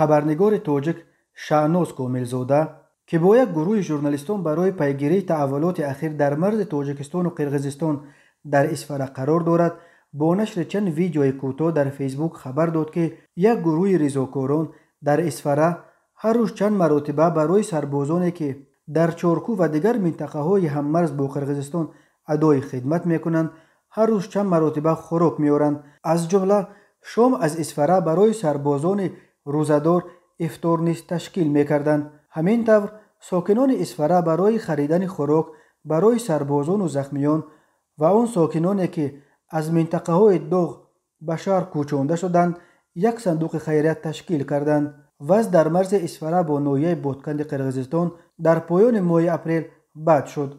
хабарнигори тоҷик шаъноз комилзода ки бо як гурӯҳи журналистон барои пайгирии таҳаввулоти ахир дар марзи тоҷикистону қирғизистон дар исфара қарор дорад бо нашри чанд видеои кӯтоҳ дар фейсбук хабар дод ки як гурӯҳи ризокорон дар исфара ҳар рӯз чанд маротиба барои сарбозоне ки дар чоркӯ ва дигар минтақаҳои ҳаммарз бо қирғизистон адои хидмат мекунанд ҳар рӯз чанд маротиба хӯрок меоранд. Аз ҷумла шом аз исфара барои сарбозони рӯзадор ифтор низ ташкил мекарданд. Ҳамин тавр сокинони исфара барои харидани хӯрок барои сарбозону захмиён ва он сокиноне ки аз минтақаҳои доғ ба шаҳр кӯчонда шуданд як сандуқи хайрия ташкил карданд. Ваз дар марзи исфара бо ноҳияи ботканди қирғизистон дар поёни моҳи апрел бад шуд